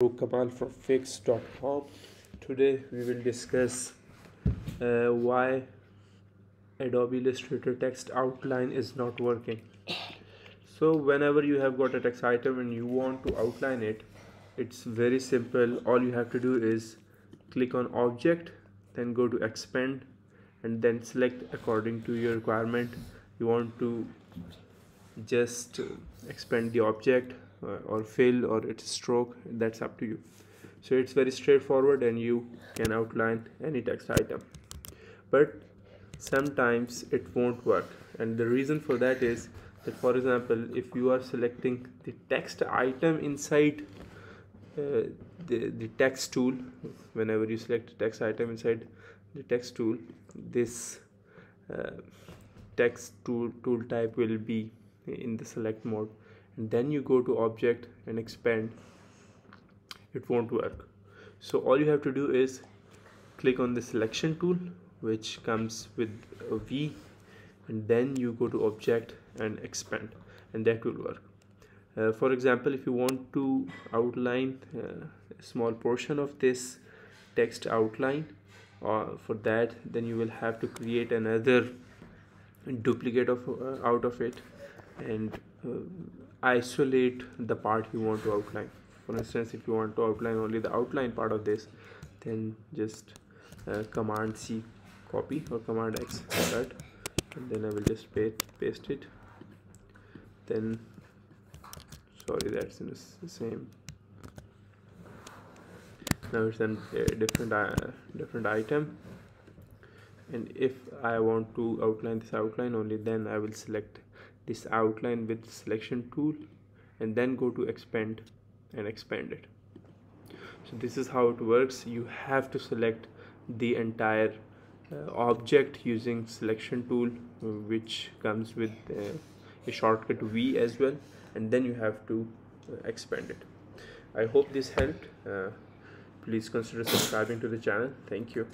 Kamal from fix.com. Today we will discuss uh, why Adobe Illustrator text outline is not working. So whenever you have got a text item and you want to outline it, it's very simple. All you have to do is click on object, then go to expand and then select according to your requirement. You want to just expand the object uh, or fill or its stroke that's up to you. So it's very straightforward and you can outline any text item. But sometimes it won't work. And the reason for that is that for example if you are selecting the text item inside uh, the, the text tool whenever you select text item inside the text tool this uh, text tool tool type will be in the select mode. And then you go to object and expand. It won't work. So all you have to do is click on the selection tool which comes with a V. And then you go to object and expand. And that will work. Uh, for example if you want to outline uh, a small portion of this text outline uh, for that then you will have to create another duplicate of uh, out of it and uh, isolate the part you want to outline. For instance if you want to outline only the outline part of this then just uh, command C copy or command X cut and then I will just paste, paste it. Then sorry that's in the same. Now it's a different uh, different item. And if I want to outline this outline only then I will select this outline with selection tool and then go to expand and expand it. So this is how it works. You have to select the entire uh, object using selection tool which comes with uh, a shortcut V as well and then you have to uh, expand it. I hope this helped. Uh, please consider subscribing to the channel. Thank you